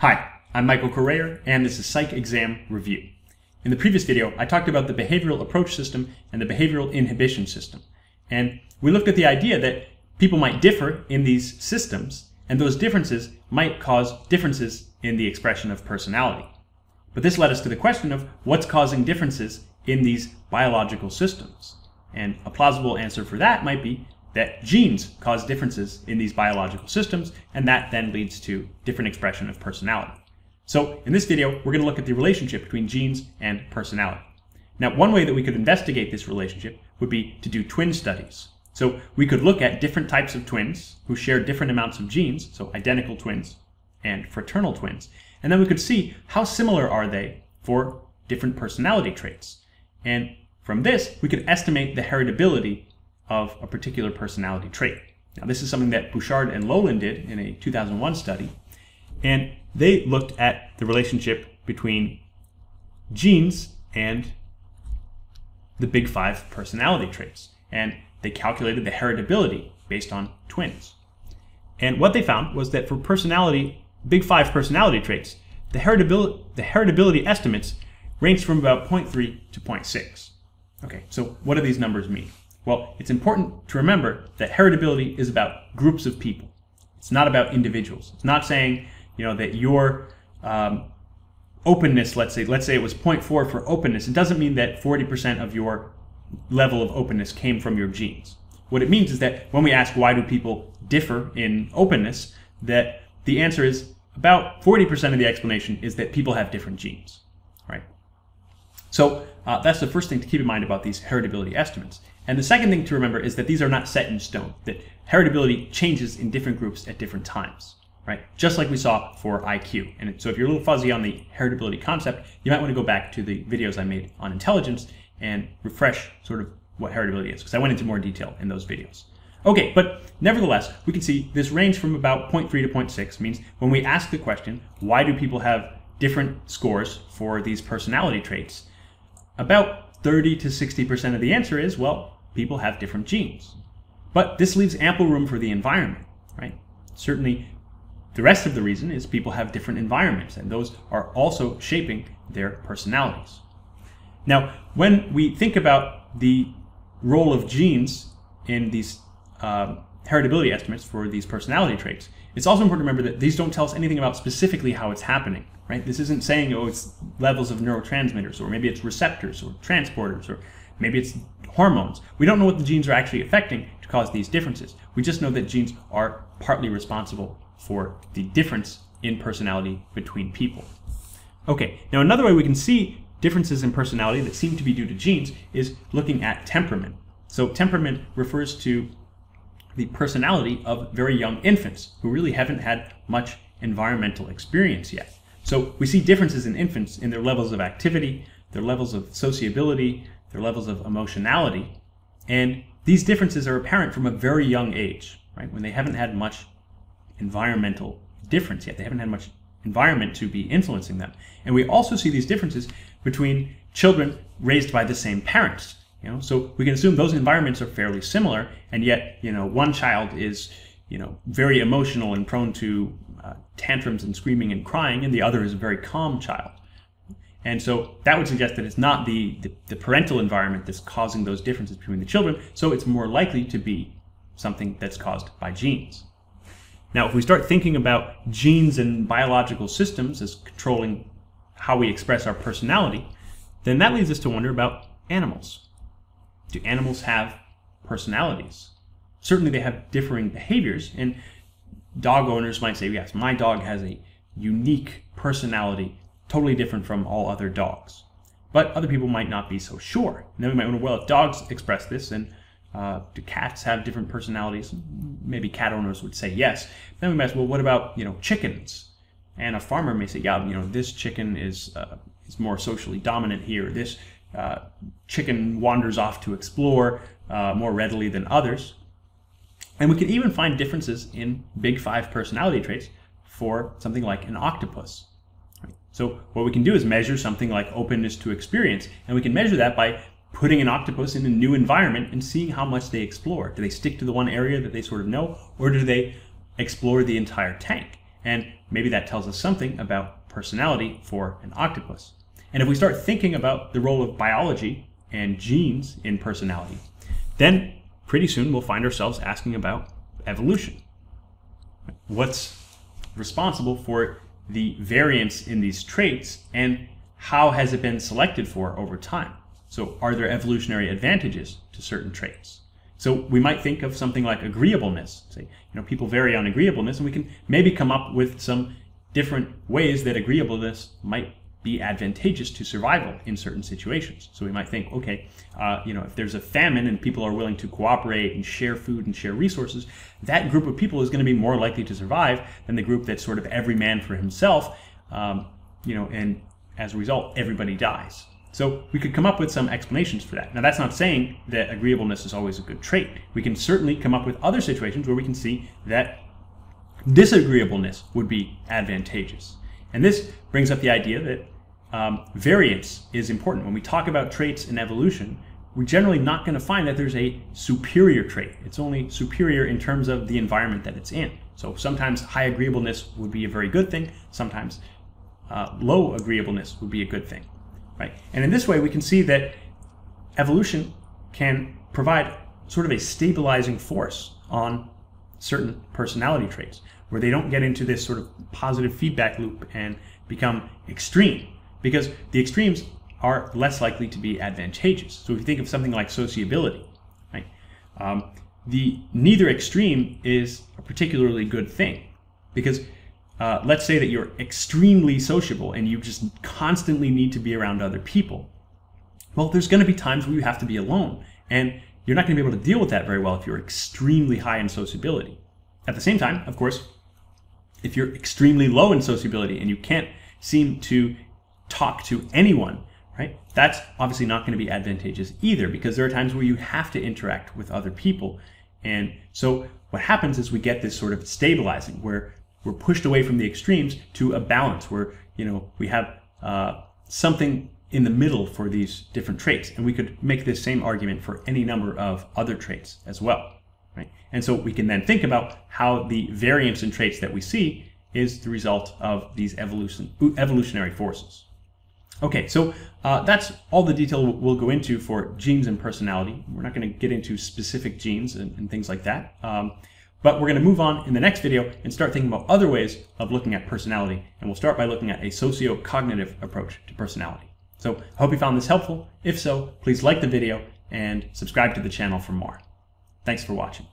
Hi, I'm Michael Corayer, and this is Psych Exam Review. In the previous video, I talked about the behavioral approach system and the behavioral inhibition system. And we looked at the idea that people might differ in these systems, and those differences might cause differences in the expression of personality. But this led us to the question of what's causing differences in these biological systems. And a plausible answer for that might be that genes cause differences in these biological systems, and that then leads to different expression of personality. So in this video, we're going to look at the relationship between genes and personality. Now, one way that we could investigate this relationship would be to do twin studies. So we could look at different types of twins who share different amounts of genes, so identical twins and fraternal twins, and then we could see how similar are they for different personality traits. And from this, we could estimate the heritability of a particular personality trait. Now, this is something that Bouchard and Loehlin did in a 2001 study, and they looked at the relationship between genes and the big five personality traits, and they calculated the heritability based on twins. And what they found was that for personality, big five personality traits, the heritability, the heritability estimates ranged from about 0.3 to 0.6. Okay, so what do these numbers mean? Well, it's important to remember that heritability is about groups of people. It's not about individuals. It's not saying, you know, that your um, openness, let's say, let's say it was 0.4 for openness. It doesn't mean that 40% of your level of openness came from your genes. What it means is that when we ask why do people differ in openness, that the answer is about 40% of the explanation is that people have different genes, right? So uh, that's the first thing to keep in mind about these heritability estimates. And the second thing to remember is that these are not set in stone, that heritability changes in different groups at different times, right? Just like we saw for IQ. And so if you're a little fuzzy on the heritability concept, you might want to go back to the videos I made on intelligence and refresh sort of what heritability is, because I went into more detail in those videos. Okay, but nevertheless, we can see this range from about 0.3 to 0.6 means when we ask the question, why do people have different scores for these personality traits? About 30 to 60% of the answer is, well, people have different genes. But this leaves ample room for the environment, right? Certainly, the rest of the reason is people have different environments, and those are also shaping their personalities. Now, when we think about the role of genes in these uh, heritability estimates for these personality traits, it's also important to remember that these don't tell us anything about specifically how it's happening, right? This isn't saying, oh, it's levels of neurotransmitters, or maybe it's receptors or transporters, or maybe it's hormones. We don't know what the genes are actually affecting to cause these differences. We just know that genes are partly responsible for the difference in personality between people. Okay, now another way we can see differences in personality that seem to be due to genes is looking at temperament. So temperament refers to the personality of very young infants who really haven't had much environmental experience yet. So we see differences in infants in their levels of activity, their levels of sociability, their levels of emotionality. And these differences are apparent from a very young age, right? When they haven't had much environmental difference yet. They haven't had much environment to be influencing them. And we also see these differences between children raised by the same parents. You know, so we can assume those environments are fairly similar, and yet, you know, one child is, you know, very emotional and prone to uh, tantrums and screaming and crying, and the other is a very calm child. And so that would suggest that it's not the, the, the, parental environment that's causing those differences between the children, so it's more likely to be something that's caused by genes. Now, if we start thinking about genes and biological systems as controlling how we express our personality, then that leads us to wonder about animals. Do animals have personalities? Certainly they have differing behaviors, and dog owners might say, yes, my dog has a unique personality totally different from all other dogs. But other people might not be so sure. And then we might wonder, well, if dogs express this, and uh, do cats have different personalities? Maybe cat owners would say yes. Then we might ask, well, what about you know chickens? And a farmer may say, yeah, you know, this chicken is uh, is more socially dominant here. This uh, chicken wanders off to explore uh, more readily than others. And we can even find differences in big five personality traits for something like an octopus. So what we can do is measure something like openness to experience, and we can measure that by putting an octopus in a new environment and seeing how much they explore. Do they stick to the one area that they sort of know, or do they explore the entire tank? And maybe that tells us something about personality for an octopus. And if we start thinking about the role of biology and genes in personality, then pretty soon we'll find ourselves asking about evolution. What's responsible for the variance in these traits and how has it been selected for over time? So are there evolutionary advantages to certain traits? So we might think of something like agreeableness. Say, you know, people vary on agreeableness, and we can maybe come up with some different ways that agreeableness might be advantageous to survival in certain situations. So we might think, okay, uh, you know, if there's a famine and people are willing to cooperate and share food and share resources, that group of people is going to be more likely to survive than the group that's sort of every man for himself, um, you know, and as a result, everybody dies. So we could come up with some explanations for that. Now that's not saying that agreeableness is always a good trait. We can certainly come up with other situations where we can see that disagreeableness would be advantageous. And this brings up the idea that um, variance is important. When we talk about traits in evolution, we're generally not going to find that there's a superior trait. It's only superior in terms of the environment that it's in. So sometimes high agreeableness would be a very good thing. Sometimes uh, low agreeableness would be a good thing right? And in this way, we can see that evolution can provide sort of a stabilizing force on certain personality traits where they don't get into this sort of positive feedback loop and become extreme because the extremes are less likely to be advantageous. So if you think of something like sociability, right? Um, the neither extreme is a particularly good thing because uh, let's say that you're extremely sociable and you just constantly need to be around other people. Well, there's going to be times where you have to be alone, and you're not going to be able to deal with that very well if you're extremely high in sociability. At the same time, of course, if you're extremely low in sociability and you can't seem to talk to anyone, right? That's obviously not going to be advantageous either because there are times where you have to interact with other people. And so what happens is we get this sort of stabilizing where we're pushed away from the extremes to a balance where you know we have uh, something in the middle for these different traits and we could make this same argument for any number of other traits as well right and so we can then think about how the variance in traits that we see is the result of these evolution evolutionary forces okay so uh, that's all the detail we'll go into for genes and personality we're not going to get into specific genes and, and things like that um, but we're going to move on in the next video and start thinking about other ways of looking at personality. And we'll start by looking at a socio-cognitive approach to personality. So I hope you found this helpful. If so, please like the video and subscribe to the channel for more. Thanks for watching.